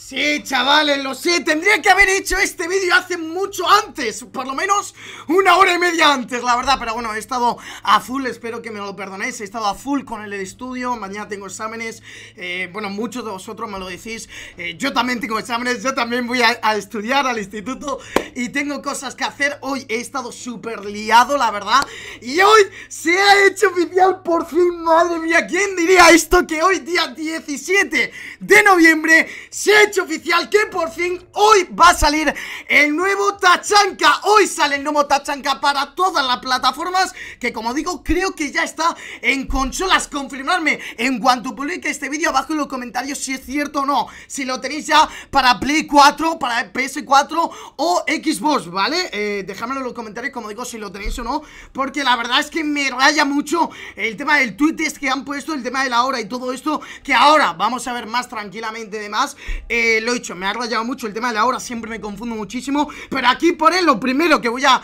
Sí, chavales, lo sé, tendría que haber hecho este vídeo hace mucho antes Por lo menos una hora y media antes, la verdad. Pero bueno, he estado a full, espero que me lo perdonéis. He estado a full con el estudio, mañana tengo exámenes. Eh, Bueno, muchos de vosotros me lo decís. Eh, Yo también tengo exámenes, yo también voy a, estudiar al instituto Y tengo cosas que hacer. Hoy he estado súper liado, la verdad Y hoy se ha hecho oficial por fin, madre mía ¿Quién diría esto? Que hoy, día 17 de noviembre, se ha hecho oficial que por fin hoy va a salir el nuevo Tachanka. Hoy sale el nuevo Tachanka para todas las plataformas Que como digo, creo que ya está en consolas. Confirmarme en cuanto publique este vídeo abajo en los comentarios si es cierto o no. Si lo tenéis ya para Play 4, para PS4 o Xbox, ¿vale? Eh, dejadmelo en los comentarios como digo si lo tenéis o no Porque la verdad es que me raya mucho el tema del tweet que han puesto El tema de la hora y todo esto Que ahora vamos a ver más tranquilamente de más lo he dicho, me ha rayado mucho el tema de la hora, siempre me confundo muchísimo Pero aquí por él lo primero que voy a,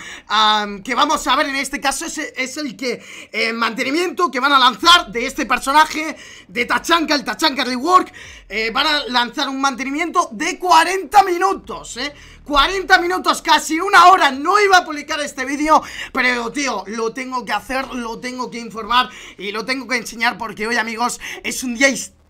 que vamos a ver en este caso es, el que eh, mantenimiento que van a lanzar de este personaje De Tachanka, el Tachanka Rework eh, Van a lanzar un mantenimiento de 40 minutos, eh. 40 minutos, casi una hora No iba a publicar este vídeo Pero tío, lo tengo que hacer, lo tengo que informar Y lo tengo que enseñar porque hoy amigos es un día histórico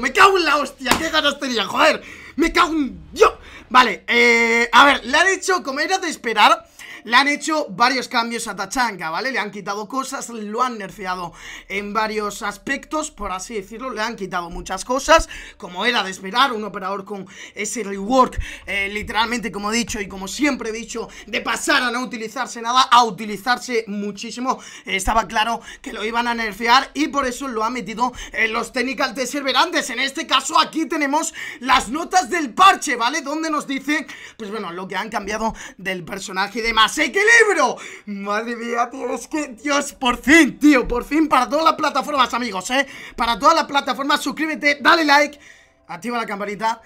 Me cago en la hostia, qué ganas tenía, joder Me cago en yo Vale, eh, a ver, le han hecho como era de esperar le han hecho varios cambios a Tachanka, ¿vale? Le han quitado cosas, lo han nerfeado en varios aspectos, por así decirlo, le han quitado muchas cosas, como era de esperar, un operador con ese rework, eh, literalmente como he dicho y como siempre he dicho, de pasar a no utilizarse nada, a utilizarse muchísimo, estaba claro que lo iban a nerfear y por eso lo ha metido en los technical de server antes, en este caso aquí tenemos las notas del parche, ¿vale? Donde nos dice, pues bueno, lo que han cambiado del personaje y demás equilibrio Madre mía, tío, es que, Dios, por fin, tío, por fin Para todas las plataformas, amigos, eh Para todas las plataformas, suscríbete, dale like Activa la campanita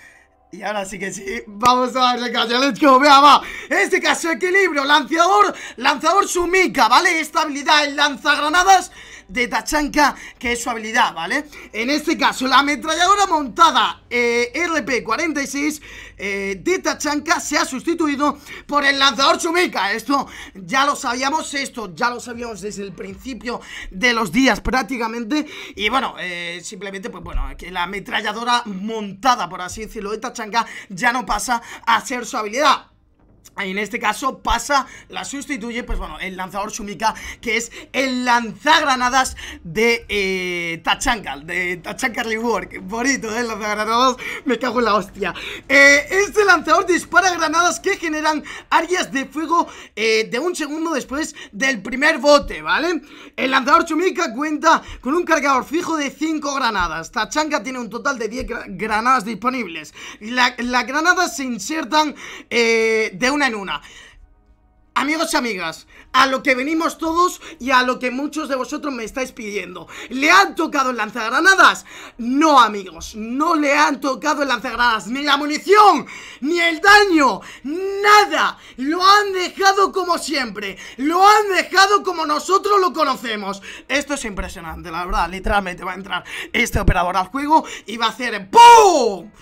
y ahora sí que sí, vamos a darle caso, let's go, vea, va. Este caso, equilibrio, lanzador, lanzador Sumika, ¿vale? Estabilidad, el lanzagranadas de Tachanka, que es su habilidad, ¿vale? En este caso, la ametralladora montada eh, RP-46 eh, de Tachanka se ha sustituido por el lanzador Chumika. Esto ya lo sabíamos, esto ya lo sabíamos desde el principio de los días prácticamente. Y bueno, eh, simplemente pues bueno, que la ametralladora montada, por así decirlo, de Tachanka ya no pasa a ser su habilidad en este caso pasa, la sustituye, pues bueno, el lanzador Shumika, que es el lanzagranadas de eh, Tachanka, de Tachanka Rework. Bonito, ¿eh? Lanzagranadas, me cago en la hostia. Eh, este lanzador dispara granadas que generan áreas de fuego eh, de un segundo después del primer bote, ¿vale? El lanzador Shumika cuenta con un cargador fijo de 5 granadas. Tachanka tiene un total de 10 granadas disponibles. Las granadas se insertan de una en una. Amigos y amigas, a lo que venimos todos y a lo que muchos de vosotros me estáis pidiendo ¿Le han tocado el lanzagranadas? No, amigos, no le han tocado el lanzagranadas Ni la munición, ni el daño, nada Lo han dejado como siempre Lo han dejado como nosotros lo conocemos Esto es impresionante, la verdad Literalmente va a entrar este operador al juego y va a hacer ¡BOOM!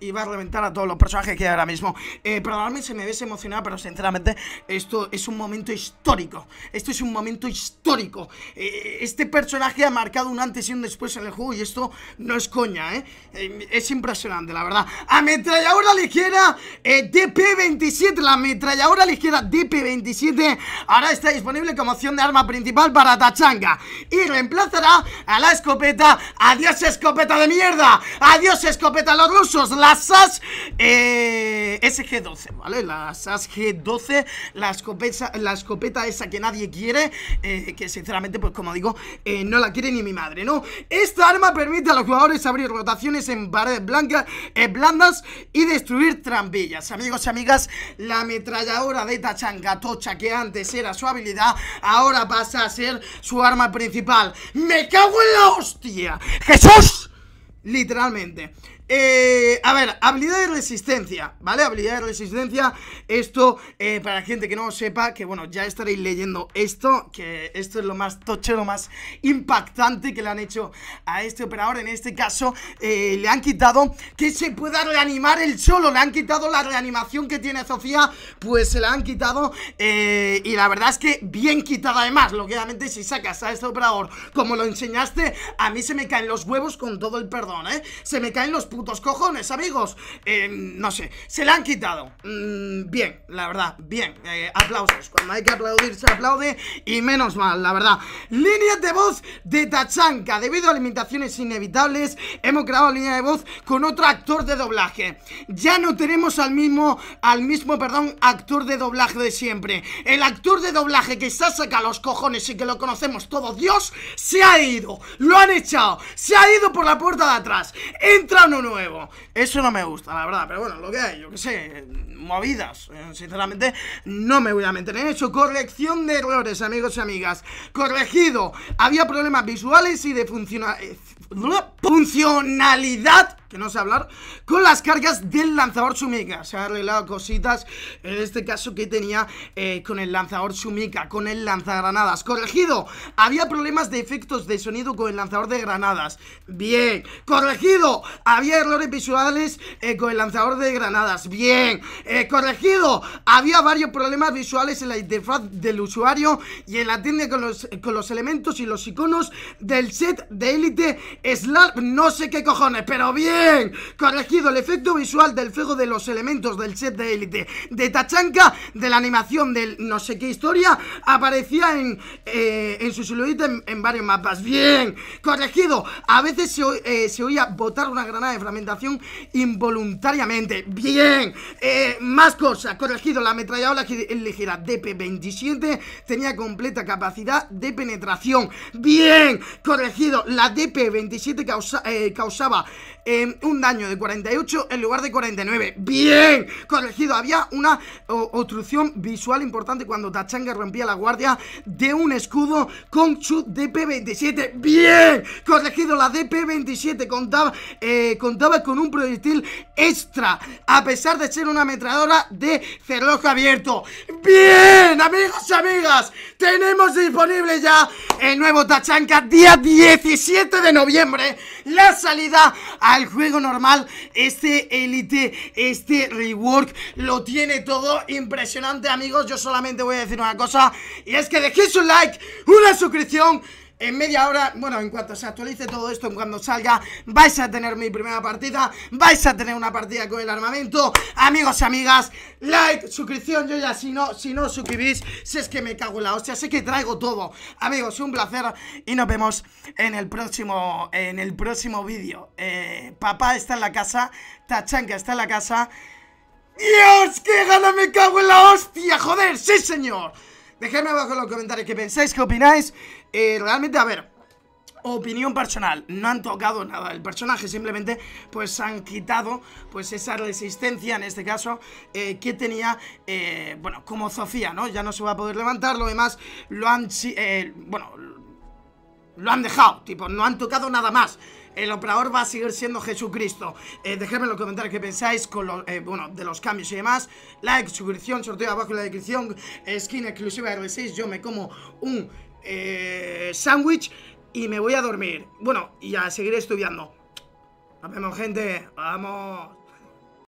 Y va a reventar a todos los personajes que hay ahora mismo. Eh, probablemente se me ves emocionado, pero sinceramente esto es un momento histórico. Esto es un momento histórico. Eh, este personaje ha marcado un antes y un después en el juego y esto no es coña, ¿eh? eh es impresionante, la verdad. Ametralladora ligera DP27, la ametralladora ligera DP27 ahora está disponible como opción de arma principal para Tachanga y reemplazará a la escopeta. ¡Adiós, escopeta de mierda! ¡Adiós, escopeta los rusos! La SAS eh, SG-12, ¿vale? La SAS G-12, la escopeta, la escopeta esa que nadie quiere, eh, que sinceramente, pues como digo, eh, no la quiere ni mi madre, ¿no? Esta arma permite a los jugadores abrir rotaciones en paredes blancas, blandas y destruir trampillas. Amigos y amigas, la ametralladora de Tachanga Tocha, que antes era su habilidad, ahora pasa a ser su arma principal. ¡Me cago en la hostia! ¡Jesús! Literalmente eh, a ver, habilidad de resistencia, ¿vale? Habilidad de resistencia, esto, eh, para gente que no lo sepa, que bueno, ya estaréis leyendo esto, que esto es lo más tocho, lo más impactante que le han hecho a este operador, en este caso, eh, le han quitado que se pueda reanimar el solo, le han quitado la reanimación que tiene Sofía, pues se la han quitado, y la verdad es que bien quitada además, lógicamente si sacas a este operador como lo enseñaste, a mí se me caen los huevos con todo el perdón, ¿eh? Se me caen los putos cojones, amigos. Eh, No sé, se la han quitado. Mm, Bien, la verdad, bien. Eh, Aplausos, cuando hay que aplaudir se aplaude. Y menos mal, la verdad. Línea de voz de Tachanka. Debido a limitaciones inevitables Hemos creado línea de voz con otro actor de doblaje. Ya no tenemos al mismo Al mismo, perdón, actor de doblaje de siempre. El actor de doblaje que está saca los cojones Y que lo conocemos todos, Dios Se ha ido, lo han echado. Se ha ido por la puerta de atrás. Entra uno nuevo. Eso no me gusta, la verdad. Pero bueno, lo que hay, yo que sé, movidas. Eh, sinceramente, no me voy a meter en eso. Corrección de errores, amigos y amigas. Corregido. Había problemas visuales y de funcionalidad funcionalidad, que no sé hablar, con las cargas del lanzador Sumika. Se ha arreglado cositas, en este caso que tenía eh, con el lanzador Sumika, con el lanzagranadas. Corregido, había problemas de efectos de sonido con el lanzador de granadas. Bien, corregido, había errores visuales eh, con el lanzador de granadas. Bien, eh, corregido, había varios problemas visuales en la interfaz del usuario y en la tienda con los, con los elementos y los iconos del set de élite Slap, no sé qué cojones, pero bien Corregido el efecto visual del fuego de los elementos del set de élite De Tachanka, de la animación del no sé qué historia Aparecía en, eh, en su silueta en, varios mapas. Bien, corregido. A veces se, eh, se, oía botar una granada de fragmentación involuntariamente. Bien, eh, más cosas. Corregido, la ametralladora ligera DP-27 tenía completa capacidad de penetración. Bien, corregido, la DP-27 eh, causaba un daño de 48 en lugar de 49 ¡Bien! Corregido, había una obstrucción visual importante cuando Tachanga rompía la guardia de un escudo con su DP-27 ¡Bien! Corregido, la DP-27 contaba, eh, contaba con un proyectil extra A pesar de ser una ametralladora de cerrojo abierto ¡Bien! Amigos y amigas, tenemos disponible ya el nuevo Tachanka día 17 de noviembre la salida al juego normal. Este Elite, este rework, lo tiene todo impresionante, amigos. Yo solamente voy a decir una cosa, y es que dejéis un like, una suscripción en media hora, bueno, en cuanto se actualice todo esto, en cuando salga, vais a tener mi primera partida, vais a tener una partida con el armamento. Amigos amigas, like, suscripción, yo ya si no, si no suscribís, si es que me cago en la hostia, sé que traigo todo. Amigos, un placer y nos vemos en el próximo, en el próximo vídeo. Eh, papá está en la casa, Tachanka está en la casa. ¡Dios, qué gana me cago en la hostia! ¡Joder, sí señor! Dejadme abajo en los comentarios qué pensáis, qué opináis eh, Realmente, a ver opinión personal, no han tocado nada del personaje, simplemente pues han quitado pues esa resistencia, en este caso, eh, que tenía, eh, bueno, como Sofía, ¿no? Ya no se va a poder levantar, lo demás lo han, bueno, lo han dejado, tipo, no han tocado nada más el operador va a seguir siendo Jesucristo. Eh, dejadme en los comentarios qué pensáis con los, eh, bueno, de los cambios y demás. Like, suscripción, sorteo abajo en la descripción. Skin exclusiva R6. Yo me como un eh, sándwich y me voy a dormir. Bueno, y a seguir estudiando. Nos vemos, gente. Vamos.